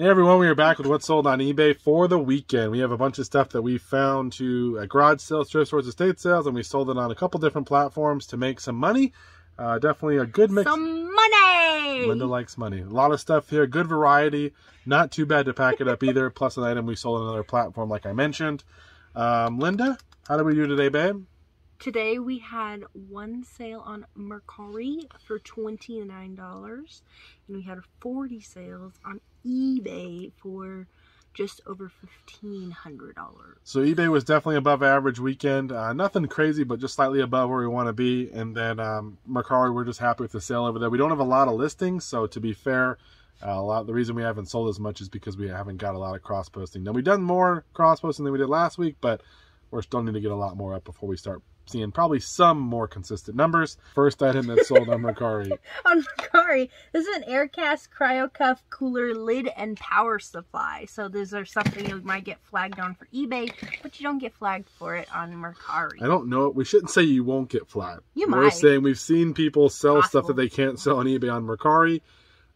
Hey everyone, we are back with what's sold on eBay for the weekend. We have a bunch of stuff that we found to at garage sales, thrift stores, estate sales, and we sold it on a couple different platforms to make some money. Uh, definitely a good mix. Some money! Linda likes money. A lot of stuff here, good variety, not too bad to pack it up either. Plus an item we sold on another platform, like I mentioned. Um, Linda, how did we do today, babe? Today we had one sale on Mercari for $29 and we had 40 sales on eBay for just over $1,500. So eBay was definitely above average weekend. Uh, nothing crazy, but just slightly above where we want to be. And then um, Mercari, we're just happy with the sale over there. We don't have a lot of listings, so to be fair, uh, a lot. The reason we haven't sold as much is because we haven't got a lot of cross posting. Now we've done more cross posting than we did last week, but we're still need to get a lot more up before we start seeing probably some more consistent numbers. First item that sold on Mercari. on Mercari, this is an Aircast Cryo Cuff Cooler Lid and Power Supply. So these are something you might get flagged on for eBay, but you don't get flagged for it on Mercari. I don't know. We shouldn't say you won't get flagged. You We're might. saying we've seen people sell Possible. stuff that they can't sell on eBay on Mercari.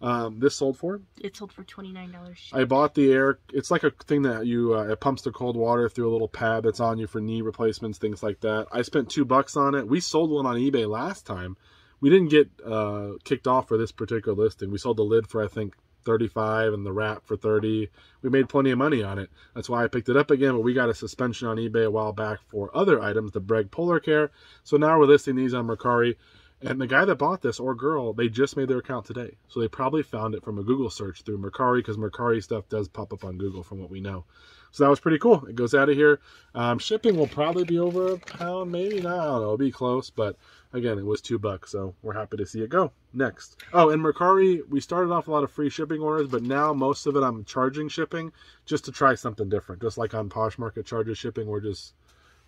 Um, this sold for It sold for $29. I bought the air. It's like a thing that you uh, it pumps the cold water through a little pad that's on you for knee replacements, things like that. I spent two bucks on it. We sold one on eBay last time. We didn't get uh, kicked off for this particular listing. We sold the lid for I think 35 and the wrap for 30. We made plenty of money on it. That's why I picked it up again. But we got a suspension on eBay a while back for other items, the Breg Polar Care. So now we're listing these on Mercari. And the guy that bought this or girl, they just made their account today. So they probably found it from a Google search through Mercari because Mercari stuff does pop up on Google from what we know. So that was pretty cool. It goes out of here. Um, shipping will probably be over a pound, maybe. Not, I don't know. It'll be close. But again, it was two bucks. So we're happy to see it go. Next. Oh, and Mercari, we started off a lot of free shipping orders, but now most of it I'm charging shipping just to try something different. Just like on Poshmark charges shipping, we're just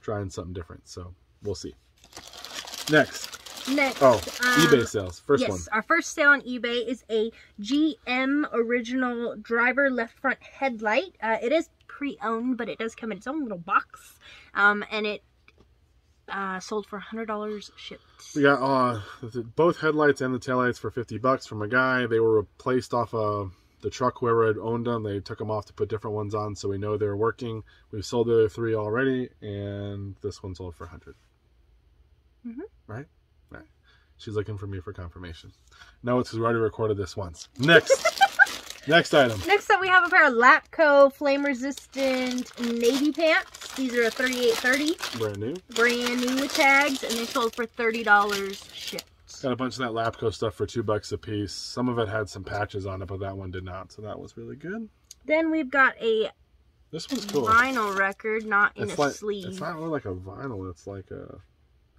trying something different. So we'll see. Next. Next, Oh, um, eBay sales. First yes, one. our first sale on eBay is a GM original driver left front headlight. Uh, it is pre-owned, but it does come in its own little box, um, and it uh, sold for $100 shipped. We got uh, both headlights and the taillights for 50 bucks from a guy. They were replaced off of the truck whoever had owned them. They took them off to put different ones on, so we know they're working. We've sold the other three already, and this one sold for 100 Mhm. Right? Right. She's looking for me for confirmation. No, it's because we already recorded this once. Next. Next item. Next up, we have a pair of Lapco flame resistant navy pants. These are a 3830, Brand new. brand new with tags, and they sold for $30 shipped. Got a bunch of that Lapco stuff for two bucks a piece. Some of it had some patches on it, but that one did not. So that was really good. Then we've got a This one's cool. vinyl record, not in it's a like sleeve. it's not really like a vinyl. It's like a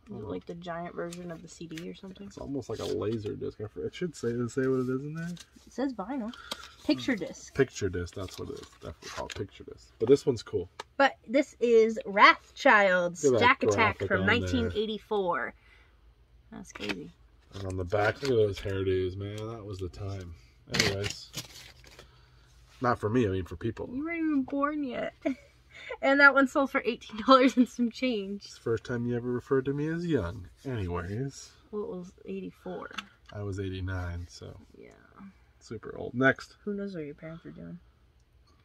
Uh-huh. like the giant version of the CD or something. it's almost like a laser disc. I It should say say what it is in there. It says vinyl. Picture disc. Picture disc. That's what it is. Definitely called picture disc. But this one's cool. But this is Wrathchild's Look at that Jack Attack from on there. 1984. That's crazy. And on the back, look at those hairdos, man. That was the time. Anyways, not for me. I mean for people. You weren't even born yet. and that one sold for $18 and some change. It's the first time you ever referred to me as young. Anyways, Well, it was 84. I was 89, so Yeah. super old. Next, Who knows what your parents are doing?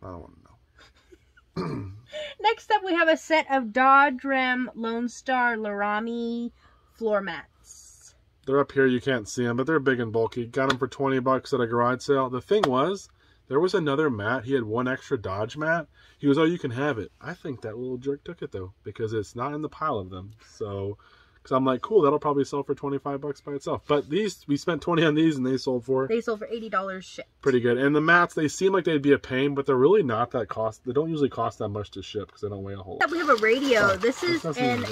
I don't want to know. Next up, we have a set of Dodge Ram Lone Star Laramie floor mats. They're up here. You can't see them, but they're big and bulky. Got them for 20 bucks at a garage sale. The thing was, there was another mat. He had one extra Dodge mat. He goes, "Oh, you can have it." I think that little jerk took it though because it's not in the pile of them. So, because I'm like, cool, that'll probably sell for 25 bucks by itself. But these, we spent 20 on these, and they sold for They sold for $80 shipped. pretty good. And the mats, they seem like they'd be a pain, but they're really not that cost. They don't usually cost that much to ship because they don't weigh a whole lot. We have a radio. This is an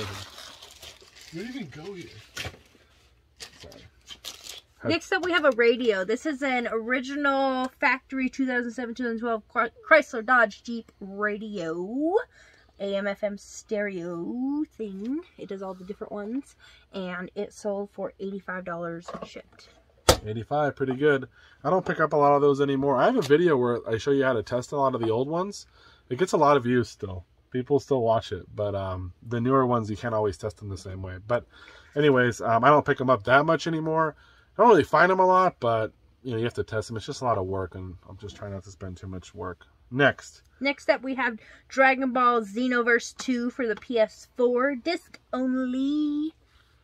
You go here. Next up, we have a radio. This is an original factory 2007-2012 Chrysler Dodge Jeep radio. AM FM stereo thing. It does all the different ones. And it sold for $85 shipped. 85, pretty good. I don't pick up a lot of those anymore. I have a video where I show you how to test a lot of the old ones. It gets a lot of views still. People still watch it, but um, the newer ones you can't always test them the same way. But, anyways, um, I don't pick them up that much anymore. I don't really find them a lot, but you know you have to test them. It's just a lot of work, and I'm just trying not to spend too much work. Next, Next up, we have Dragon Ball Xenoverse 2 for the PS4, disc only.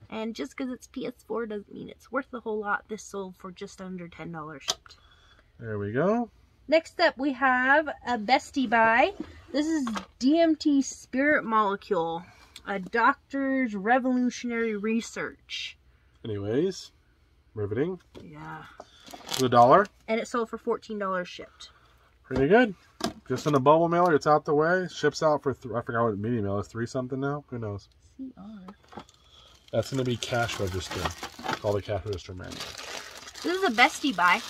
And just because it's PS4 doesn't mean it's worth a whole lot. This sold for just under $10 shipped. there we go. Next up, we have a bestie buy. This is DMT Spirit Molecule, a doctor's revolutionary research. Anyways, riveting. Yeah. The dollar, And it sold for $14 shipped. pretty good. Just in a bubble mailer, it's out the way. Ships out for th- I forgot what medium mail is. Three something now. Who knows? CR. That's gonna be cash register. Call the cash register manual. This is a bestie buy.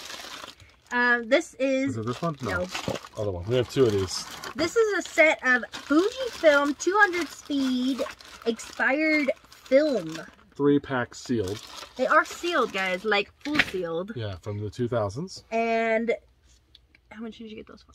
Um, this Is is it this one? no. Other one. We have two of these. This is a set of Fujifilm 200 speed expired film. Three packs sealed. They are sealed, guys, like full sealed. Yeah, from the 2000s. And how much did you get those for?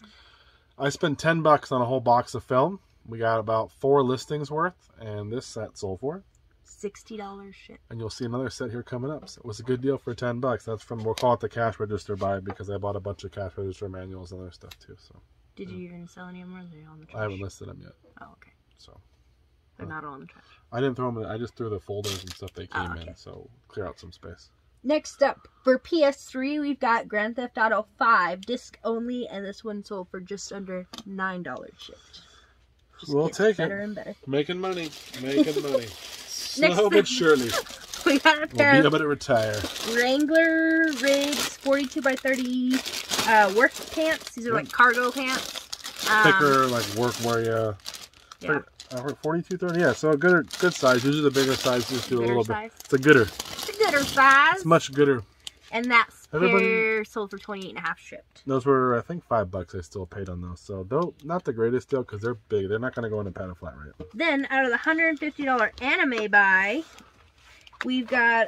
I spent 10 bucks on a whole box of film. We got about four listings worth, and this set sold for. Sixty dollars shit. And you'll see another set here coming up. So it was a good deal for 10 bucks. That's from, we'll call it the cash register buy because I bought a bunch of cash register manuals and other stuff too. So Did you even sell any of them or are they on the trash? I haven't listed them yet. Oh, okay. So They're not all in the trash. I didn't throw them in, I just threw the folders and stuff they Oh, came okay. in. So clear out some space. Next up, for PS3, we've got Grand Theft Auto 5, disc only, and this one sold for just under $9 shipped. Just We'll gets take it. better and better. Making money. Making money. Next Slow up- but surely. We got a We'll be able to retire. Wrangler Riggs 42 by 30 uh, work pants. These are like cargo pants. Um, Thicker, like work wear, yeah. Heard 42, 30. Yeah, so a good, good size. Usually the bigger sizes do a little size. bit. It's a gooder. It's a gooder size. It's much gooder. and that's Everybody- sold for 28 and a half shipped. Those were, I think, five bucks. I still paid on those. So, though, not the greatest deal because they're big. They're not going to go in a pan flat rate. Then out of the $150 anime buy, we've got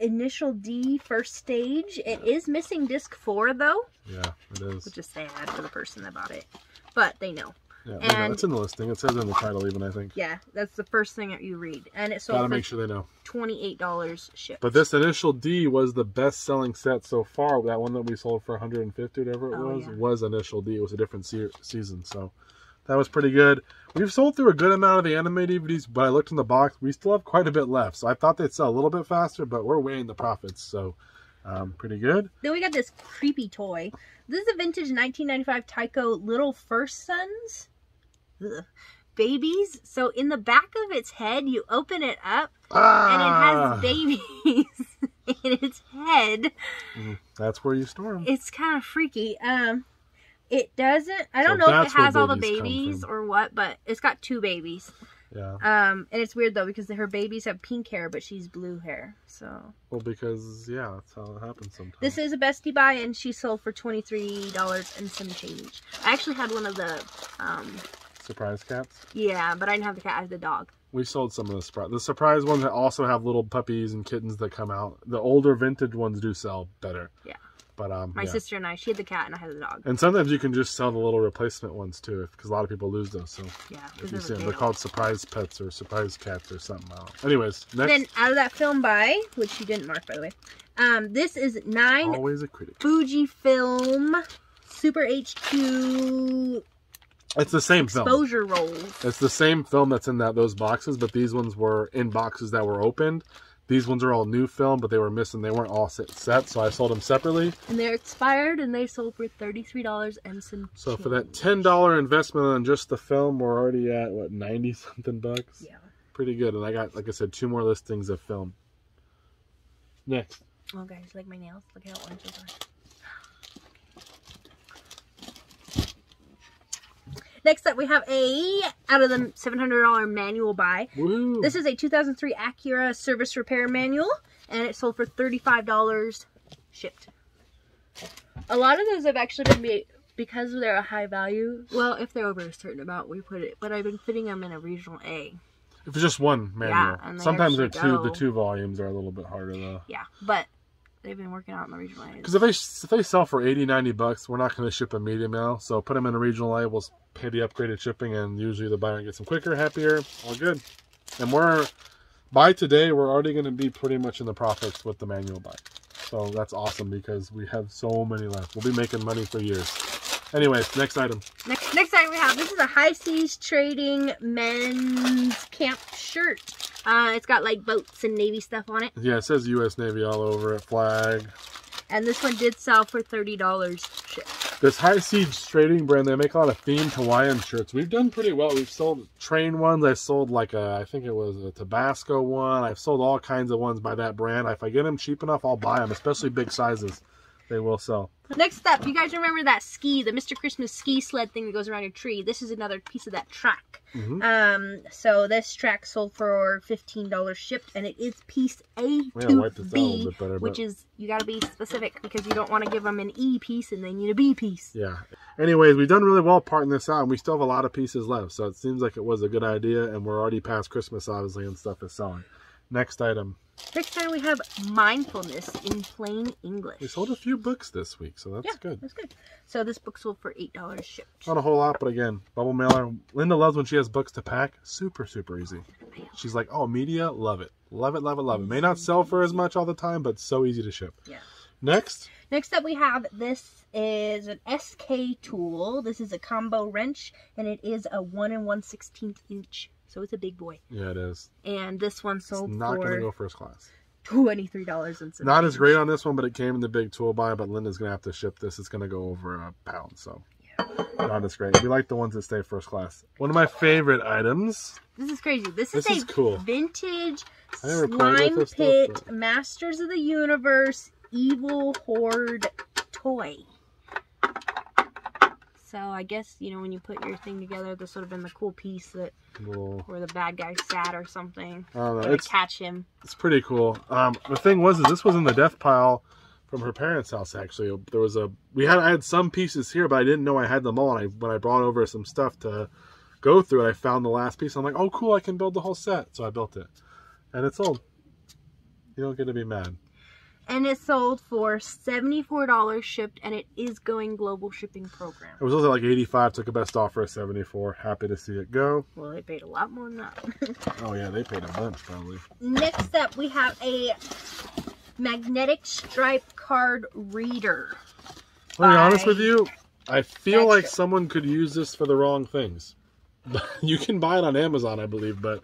Initial D First Stage. It is missing disc 4 though, Yeah, it is. which is sad for the person that bought it. But they know. Yeah, and- it's in the listing. It says in the title, even, I think. Yeah, that's the first thing that you read. And it sold Gotta for make sure they know. $28 shipped. But this initial D was the best selling set so far. That one that we sold for 150, whatever it Oh, was, yeah. was initial D. It was a different se- season, so that was pretty good. We've sold through a good amount of the anime DVDs, but I looked in the box. We still have quite a bit left, so I thought they'd sell a little bit faster, but we're weighing the profits, so um, pretty good. Then we got this creepy toy. This is a vintage 1995 Tyco Little First Sons Ugh. babies. So in the back of its head, you open it up and it Ah, has babies in its head. that's where you store them. It's kind of freaky. Um, it doesn't. I don't know if it has all the babies come babies from. or what, but it's got two babies. Yeah, Um, and it's weird though because her babies have pink hair, but she's blue hair. So well, because yeah, that's how it happens sometimes. This is a bestie buy, and she sold for twenty three dollars and some change. I actually had one of the, um, surprise cats. yeah, but I didn't have the cat. I had the dog. We sold some of the surprise. The surprise ones that also have little puppies and kittens that come out. The older vintage ones do sell better. Yeah. But um, My yeah. sister and I. She had the cat, and I had the dog. And sometimes you can just sell the little replacement ones too, because a lot of people lose those. So Yeah, if you see them, they're called surprise pets or surprise cats or something. Anyways, next. Then out of that film buy, which you didn't mark by the way, um, this is nine always a critic. Fujifilm Super HQ It's the same film. exposure rolls. It's the same film that's in that those boxes, but these ones were in boxes that were opened. These ones are all new film, but they were missing. They weren't all set, set so I sold them separately. And they're expired, and they sold for thirty three dollars and some. So for that ten dollar investment on just the film, we're already at what ninety something bucks. Yeah. pretty good. And I got, like I said, two more listings of film. Next, Oh, guys, like my nails. Look how orange those are. Next up, we have a out of the seven hundred dollar manual buy. woohoo! This is a 2003 Acura service repair manual, and it sold for $35 shipped. A lot of those have actually been made because they're a high value. Well, if they're over a certain amount, we put it. But I've been fitting them in a regional A. if it's just one manual, and they sometimes they're two. The two volumes are a little bit harder though. Yeah, but they've been working out in the regional A. Because if they if they sell for 80, 90 bucks, we're not going to ship a medium mail. So put them in a regional A. We'll pay the upgraded shipping, and usually the buyer gets them quicker, happier, all good. And we're by today, we're already going to be pretty much in the profits with the manual buy. So that's awesome because we have so many left. We'll be making money for years. Anyways, next item. Next, next item we have, this is a High Seas Trading men's camp shirt. Uh, it's got like boats and Navy stuff on it. Yeah, it says U.S. Navy all over it. Flag. And this one did sell for $30 shipped. This High Seas Trading brand, they make a lot of themed Hawaiian shirts. We've done pretty well. We've sold train ones. I sold like a, I think it was a Tabasco one. I've sold all kinds of ones by that brand. If I get them cheap enough, I'll buy them, especially big sizes. They will sell. Next up, you guys remember that ski, the Mr. Christmas ski sled thing that goes around your tree? This is another piece of that track. Mhm. Um, so this track sold for $15 shipped, and it is piece A gotta to wipe this out a B, better. which but, is, you gotta be specific because you don't want to give them an E piece and they need a B piece. yeah. Anyways, we've done really well parting this out, and we still have a lot of pieces left. So it seems like it was a good idea, and we're already past Christmas, obviously, and stuff is selling. Next item. Next time we have mindfulness in plain English. We sold a few books this week, so that's yeah, good. That's good. So this book sold for eight dollars shipped. Not a whole lot, but again, bubble mailer. Linda loves when she has books to pack. Super, super easy. She's like, oh, media, love it. Love it, love it, love it. May not sell for as much all the time, but so easy to ship. Yeah. Next, Next up we have this is an SK tool. This is a combo wrench and it is a one and one sixteenth inch. So it's a big boy. yeah, it is. And this one It's sold not going to go first class. twenty three dollars and. Not as great on this one, but it came in the big tool buy. But Linda's going to have to ship this. It's going to go over a pound, so yeah. not as great. We like the ones that stay first class. One of my favorite items. This is crazy. This, This is, is a cool. vintage I never played with slime this stuff, pit but- Masters of the Universe Evil Horde toy. So I guess you know when you put your thing together, this would have been the cool piece that Little, where the bad guy sat or something. I don't know. It's catch him. it's pretty cool. Um, the thing was, is this was in the death pile from her parents' house. Actually, there was a we had I had some pieces here, but I didn't know I had them all. And I when I brought over some stuff to go through, it, I found the last piece. I'm like, oh, cool! I can build the whole set. So I built it, and it's old. You don't get to be mad. And it sold for $74 shipped, and it is going global shipping program. It was also like 85. Took a best offer at 74. Happy to see it go. Well, they paid a lot more than that. Oh yeah, they paid a bunch probably. Next up, we have a magnetic stripe card reader. I'll be honest with you, I feel like someone could use this for the wrong things. you can buy it on Amazon, I believe, but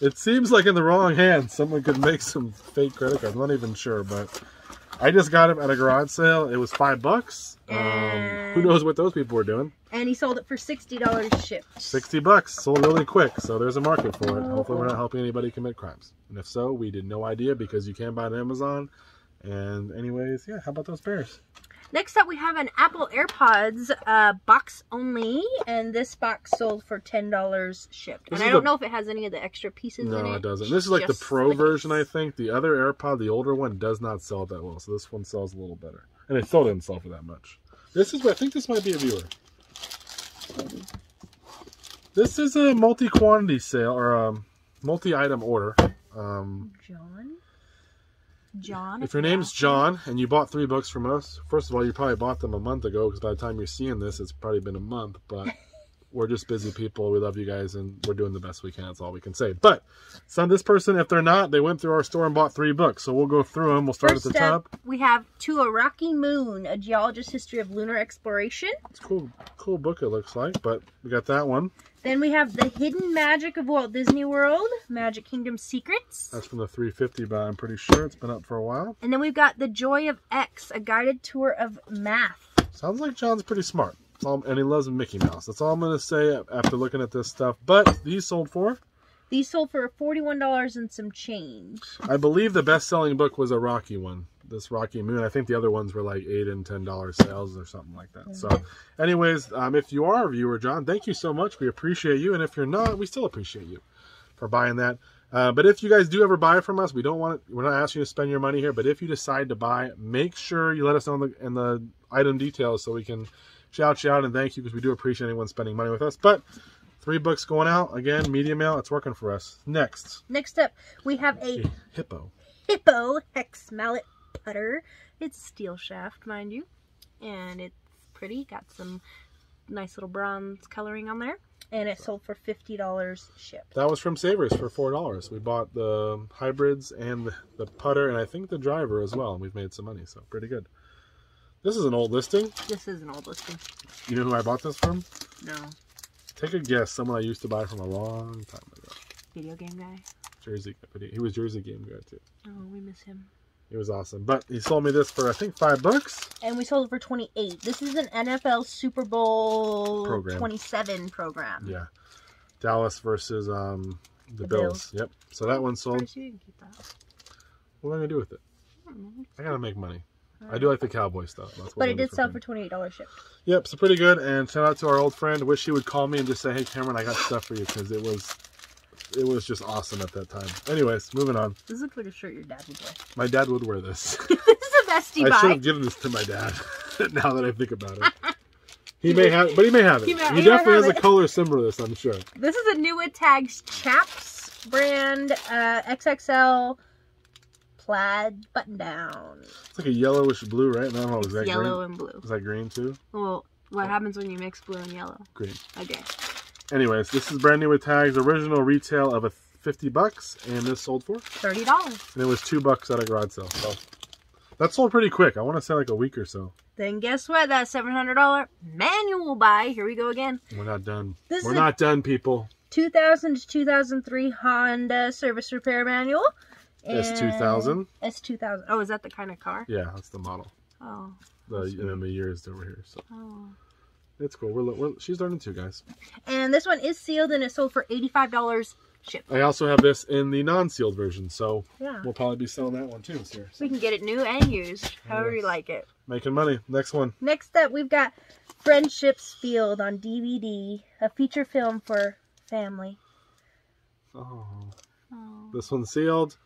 it seems like in the wrong hands, someone could make some fake credit cards. I'm not even sure, but I just got it at a garage sale. It was five bucks. Um, who knows what those people were doing? And he sold it for $60 shipped. 60 bucks, sold really quick, so there's a market for it. Hopefully, we're not helping anybody commit crimes. And if so, we did no idea because you can buy it on Amazon. And, anyways, yeah, how about those bears? Next up, we have an Apple AirPods uh, box only, and this box sold for $10 shipped. This and I don't the- know if it has any of the extra pieces in it. No, it doesn't. This is like the pro the version, I think. The other AirPod, the older one, does not sell that well. So this one sells a little better. And it still didn't sell for that much. This is, I think this might be a viewer. This is a multi-quantity sale or a multi-item order. Um, John? John? if your name's John and you bought three books from us, first of all, you probably bought them a month ago because by the time you're seeing this, it's probably been a month. But we're just busy people. We love you guys and we're doing the best we can. That's all we can say. But some this person, if they're not, they went through our store and bought three books. So we'll go through them. We'll start First at the up, top. we have To a Rocky Moon, a geologist's history of lunar exploration. It's a cool, cool book. It looks like, but we got that one. Then we have The Hidden Magic of Walt Disney World, Magic Kingdom Secrets. That's from the 350, but I'm pretty sure it's been up for a while. And then we've got The Joy of X, a guided tour of math. Sounds like John's pretty smart. All- and he loves Mickey Mouse. That's all I'm gonna say after looking at this stuff. But these sold for. These sold for $41 and some change. I believe the best-selling book was a Rocky one. This Rocky Moon. I think the other ones were like eight and ten dollar sales or something like that. So, anyways, um, if you are a viewer, John, thank you so much. We appreciate you, and if you're not, we still appreciate you for buying that. Uh, but if you guys do ever buy from us, we don't want. We're not asking you to spend your money here. But if you decide to buy, make sure you let us know in the, in the item details so we can shout you out and thank you because we do appreciate anyone spending money with us. But three books going out again, media mail. It's working for us. Next, Next up, we have a a hippo. Hippo Hex Mallet Putter. It's steel shaft, mind you. And it's pretty. Got some nice little bronze coloring on there. and it sold for fifty dollars shipped. That was from Savers for four dollars. We bought the hybrids and the, putter, and I think the driver as well. And we've made some money, so pretty good. This is an old listing. This is an old listing. You know who I bought this from? No Take a guess. Someone I used to buy from a long time ago. video game guy. Jersey, he was Jersey game guy too. Oh, we miss him. He was awesome. But he sold me this for I think five bucks. And we sold it for twenty eight. This is an NFL Super Bowl Program. twenty seven program. Yeah, Dallas versus um the, The Bills. Yep. So that one sold. First, you can keep that. What am I gonna do with it? I. I gotta make money. I do like the cowboy stuff. That's what But it did sell for twenty eight dollars shipped. Yep, so pretty good. And shout out to our old friend. Wish he would call me and just say, "Hey, Cameron, I got stuff for you," because it was, it was just awesome at that time. Anyways, moving on. This looks like a shirt your dad would wear. My dad would wear this. this is a bestie I should have given this to my dad. now that I think about it, he may have, but he may have it. He He, may- he might definitely has a color similar to this, I'm sure. This is a new Tags Chaps brand uh, XXL plaid button down. It's like a yellowish blue, right? No, no, is that Yellow green? and blue. Is that green too? Well, what happens when you mix blue and yellow? Green. Okay. Anyways, this is brand new with tags. Original retail of a 50 bucks, and this sold for, Thirty dollars. and it was two bucks at a garage sale. So that sold pretty quick. I want to say like a week or so. Then guess what? That seven hundred dollar manual buy. Here we go again. We're not done. This We're not done, people. 2000 to 2003 Honda service repair manual. S2000. S2000. Oh, is that the kind of car? Yeah, that's the model. Oh. The and then the years over here. So Oh. It's cool. We're, we're she's learning too, guys. And this one is sealed and it sold for $85 shipped. I also have this in the non-sealed version, so Yeah. we'll probably be selling that one too. Here, We can get it new and used, however you like it. making money. Next one. Next up, we've got Friendships Field on DVD, a feature film for family. Oh, Oh. this one's sealed.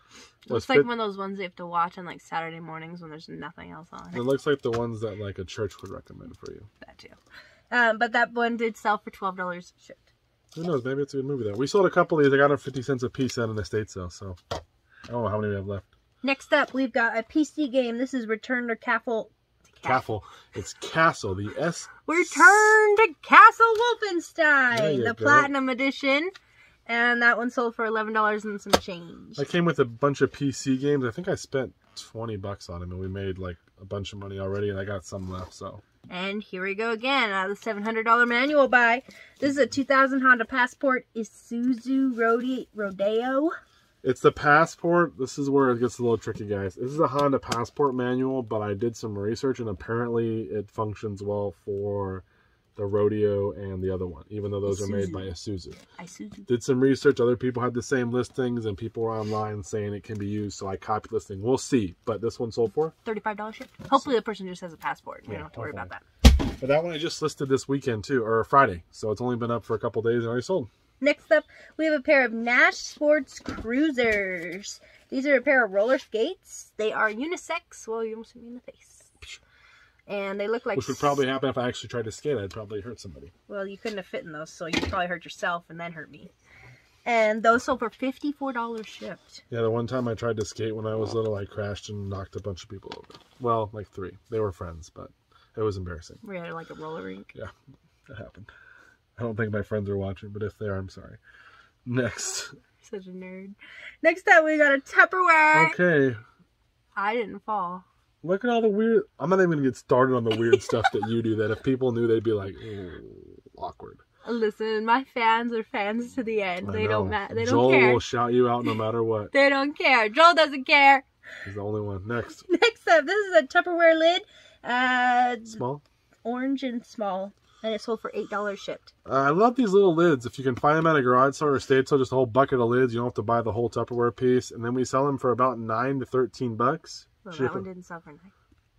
Was Looks like one of those ones you have to watch on like Saturday mornings when there's nothing else on. It looks like the ones that like a church would recommend for you. That too. Um, but that one did sell for twelve dollars shipped. Who knows? Maybe it's a good movie though. We sold a couple of these. I got them fifty cents a piece out in the state sale. So I don't know how many we have left. Next up, we've got a PC game. This is Return to Castle. Castle. It's Castle. The S. Return to Castle Wolfenstein, the go. Platinum Edition, and that one sold for eleven dollars and some change. I came with a bunch of PC games. I think I spent twenty bucks on them, and we made like a bunch of money already, and I got some left. So And here we go again, out of the seven hundred dollar manual buy. This is a two thousand Honda Passport Isuzu Rode- Rodeo. it's the Passport. This is where it gets a little tricky, guys. This is a Honda Passport manual, but I did some research, and apparently it functions well for the Rodeo and the other one, even though those are made Isuzu. by Isuzu. Isuzu. did some research. Other people had the same listings, and people were online saying it can be used. So I copied listing. We'll see. But this one sold for. Thirty-five dollars shipped. Hopefully, the person just has a passport. We Yeah, don't have to worry about that. But that one I just listed this weekend too, or Friday. So it's only been up for a couple days and already sold. Next up, we have a pair of Nash Sports Cruisers. These are a pair of roller skates. They are unisex. Well, you almost hit me in the face. And they look like. Which would probably happen if I actually tried to skate. I'd probably hurt somebody. Well, you couldn't have fit in those, so you probably hurt yourself and then hurt me. And those sold for fifty-four dollars shipped. Yeah, the one time I tried to skate when I was little, I crashed and knocked a bunch of people over. Well, like three. They were friends, but it was embarrassing. We had like a roller rink. Yeah, that happened. I don't think my friends are watching, but if they are, I'm sorry. Next. Such a nerd. Next up, we got a Tupperware. Okay. I didn't fall. Look at all the weird. I'm not even gonna get started on the weird stuff that you do. That if people knew, they'd be like, "Ooh, awkward." Listen, my fans are fans to the end. I They don't. matter. Ma- they don't Joel care. will shout you out no matter what. They don't care. Joel doesn't care. He's the only one. Next, Next up, this is a Tupperware lid. Uh, small. orange and small, and it sold for eight dollars shipped. Uh, I love these little lids. If you can find them at a garage sale or estate sale, just a whole bucket of lids. You don't have to buy the whole Tupperware piece, and then we sell them for about nine to thirteen bucks. That one didn't sell for nine.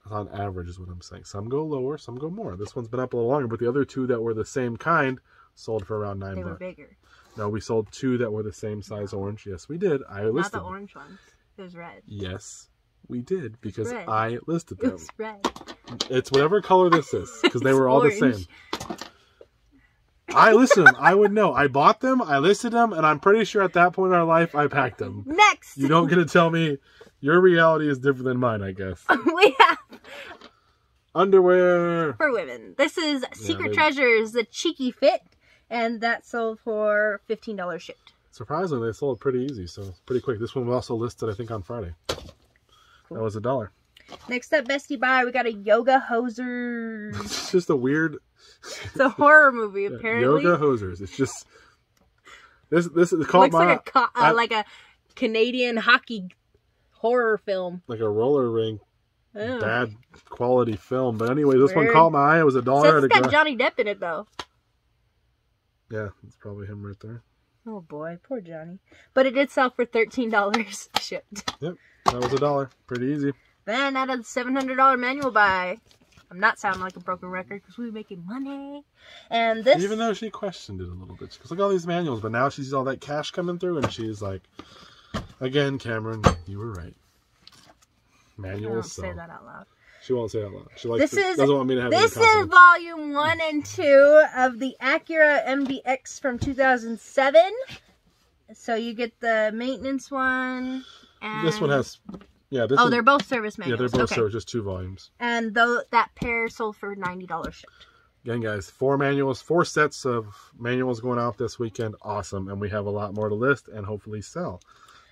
On average, is what I'm saying. Some go lower, some go more. This one's been up a little longer, but the other two that were the same kind sold for around nine They were bucks. bigger. No, we sold two that were the same size orange. Yes, we did. I Not listed. the them. orange ones. It was red. Yes, we did because red. I listed them. was red. It's whatever color this is because they were all the same. I listed them. I would know. I bought them. I listed them, and I'm pretty sure at that point in our life, I packed them. Next, You don't get to tell me your reality is different than mine. I guess we have underwear. for women. This is Secret they- Treasures, the cheeky fit, and that sold for fifteen dollars shipped. Surprisingly, they sold pretty easy, so pretty quick. This one was also listed, I think, on Friday. That was a dollar. Next up, Bestie Buy, we got a Yoga Hosers. It's just a weird It's a horror movie, yeah, apparently. yoga hosers. It's just this. This is called Looks my, like a uh, I- like a Canadian hockey horror film. like a roller rink bad quality film. But anyway, this one caught my eye. It was a dollar Says it's got Johnny Depp in it though. Yeah, it's probably him right there. Oh boy, poor Johnny. But it did sell for thirteen dollars shipped. Yep, that was a dollar. Pretty easy. Then out of the seven hundred dollar manual buy, I'm not sounding like a broken record because we were making money. And this, Even though she questioned it a little bit. Because look at all these manuals, but now she sees all that cash coming through and she's like, again, Cameron, you were right. I don't say that out loud. She won't say out loud. She likes This to, is- doesn't want me to have This is volume one and two of the Acura MDX from 2007. So you get the maintenance one. And... This one has, yeah, this Oh, is, they're both service manuals. yeah, they're both okay. so just two volumes. And though that pair sold for ninety dollars shipped. Again, guys, four manuals, four sets of manuals going out this weekend. Awesome. And we have a lot more to list and hopefully sell.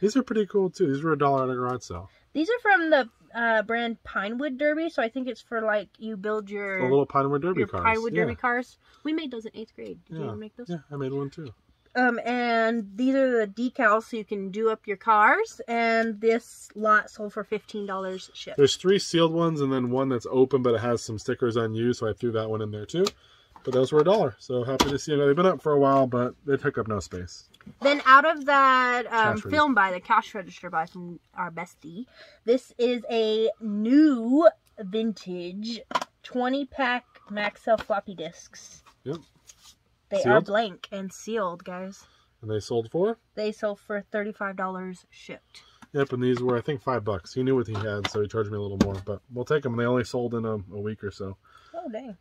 These are pretty cool too. These were a dollar at a garage sale. These are from the uh, brand Pinewood Derby, so I think it's for like you build your The little Pinewood Derby your cars. Pinewood yeah. Derby cars. We made those in eighth grade. Did you Yeah. ever make those? Yeah, I made one too. Um, and these are the decals so you can do up your cars. And this lot sold for fifteen dollars shipped. There's three sealed ones and then one that's open, but it has some stickers unused, so I threw that one in there too. But those were a dollar, so happy to see them. They've been up for a while, but they took up no space. Then out of that um, film by the cash register by from our bestie, this is a new vintage 20 pack Maxell floppy disks. Yep. They are blank and sealed, guys. And they sold for? They sold for $35 shipped. Yep, and these were I think five bucks. He knew what he had, so he charged me a little more. But we'll take them. They only sold in a, a week or so. Oh, dang.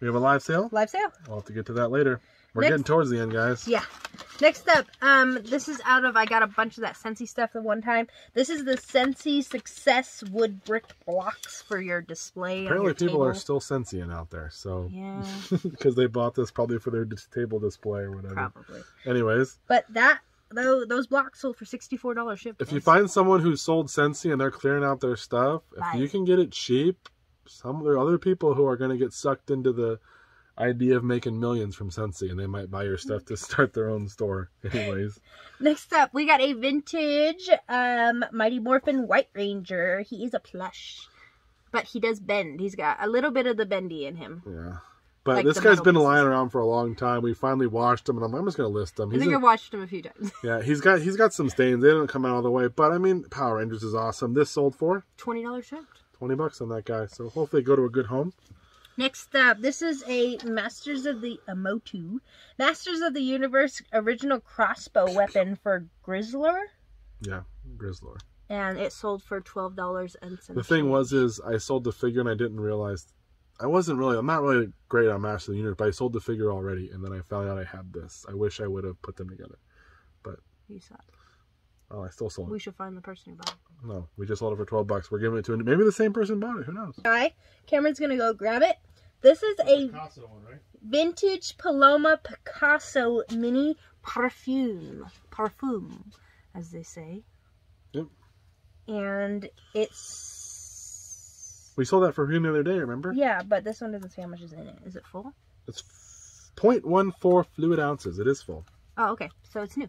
We have a live sale. Live sale. We'll have to get to that later. We're Next- getting towards the end, guys. Yeah. Next up, um, this is out of I got a bunch of that Scentsy stuff the one time. This is the Scentsy Success wood brick blocks for your display. Apparently, your people table. are still sentient out there, so Yeah, because they bought this probably for their table display or whatever. probably. Anyways, But that though those blocks sold for sixty four dollars shipped. if you find someone who sold Scentsy and they're clearing out their stuff, if you can get it cheap, some there are other people who are going to get sucked into the idea of making millions from Scentsy, and they might buy your stuff to start their own store. Anyways, Next up, we got a vintage um Mighty Morphin White Ranger. He is a plush, but he does bend. He's got a little bit of the bendy in him. yeah. But Like this guy's been pieces. lying around for a long time. We finally washed him, and I'm, I'm just going to list him. I think a- I've watched him a few times. yeah, he's got he's got some stains. They didn't come out all the way, but I mean, Power Rangers is awesome. This sold for Twenty dollars shipped. Twenty bucks on that guy. So hopefully, go to a good home. Next up, this is a Masters of the Emotu, Masters of the Universe original crossbow weapon for Grizzlor, Yeah, Grizzlor. and it sold for twelve dollars and some. The thing was, is I sold the figure and I didn't realize. I wasn't really. I'm not really great on Masters of the Universe, but I sold the figure already, and then I found out I had this. I wish I would have put them together. You saw it. Oh, I still sold it. We should find the person who bought it. No, we just sold it for twelve bucks. We're giving it to maybe the same person bought it. Who knows? Guy, Cameron's gonna go grab it. This is a Picasso one, right? vintage Paloma Picasso mini perfume, parfum, as they say. Yep. And it's We sold that for him the other day. Remember? yeah, but this one doesn't say how much is in it. Is it full? It's 0.14 fluid ounces. It is full. Oh, okay. So it's new.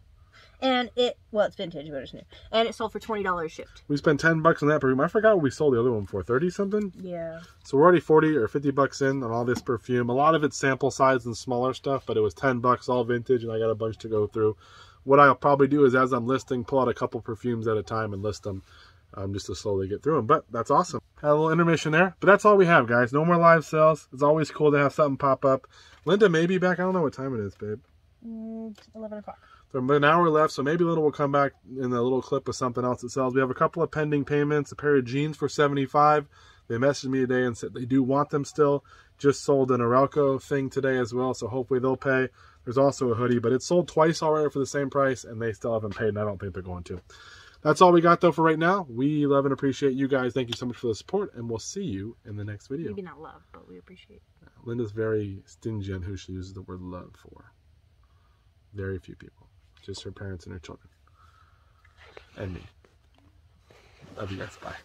And it well, it's vintage, but it's new. And it sold for twenty dollars shipped. We spent ten bucks on that perfume. I forgot what we sold the other one for. Thirty something. Yeah. So we're already 40 or 50 bucks in on all this perfume. A lot of it's sample size and smaller stuff, but it was 10 bucks all vintage and I got a bunch to go through. What I'll probably do is as I'm listing, pull out a couple perfumes at a time and list them um, just to slowly get through them. But that's awesome. Had a little intermission there, but that's all we have, guys. No more live sales. It's always cool to have something pop up. Linda may be back. I don't know what time it is, babe. Mm, Eleven o'clock. There's an hour left, so maybe Little will come back in a little clip with something else that sells. We have a couple of pending payments. A pair of jeans for 75. They messaged me today and said they do want them still. Just sold an Arelco thing today as well, so hopefully they'll pay. There's also a hoodie, but it's sold twice already for the same price, and they still haven't paid, and I don't think they're going to. That's all we got though for right now. We love and appreciate you guys. Thank you so much for the support, and we'll see you in the next video. Maybe not love, but we appreciate. Linda's very stingy on who she uses the word love for. Very few people. Just her parents and her children. And me. Love you guys. Bye.